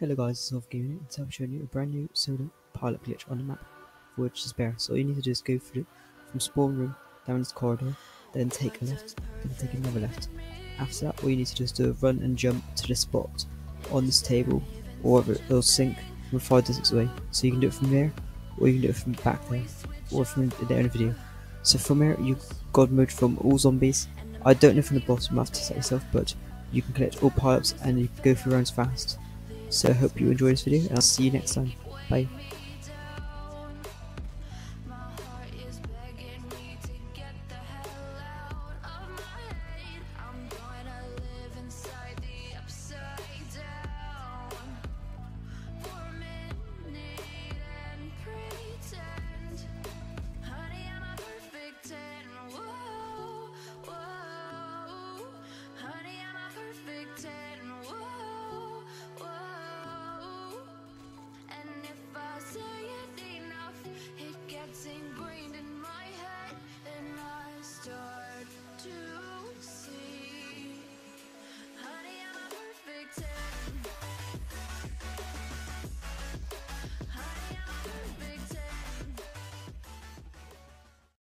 Hello guys, it's North Gaming, and today I'm showing you a brand new solo pile up glitch on the map Voyage of Despair. So all you need to do is go through from spawn room down this corridor, then take a left, then take another left. After that, all you need to do is do a run and jump to the spot on this table, or it'll sink from five distance away. So you can do it from there, or you can do it from back there, or from the there in the video. So from here, you god mode from all zombies. I don't know from the bottom, you have to set yourself, but you can collect all piles and you can go through rounds fast. So I hope you enjoy this video and I'll see you next time. Bye.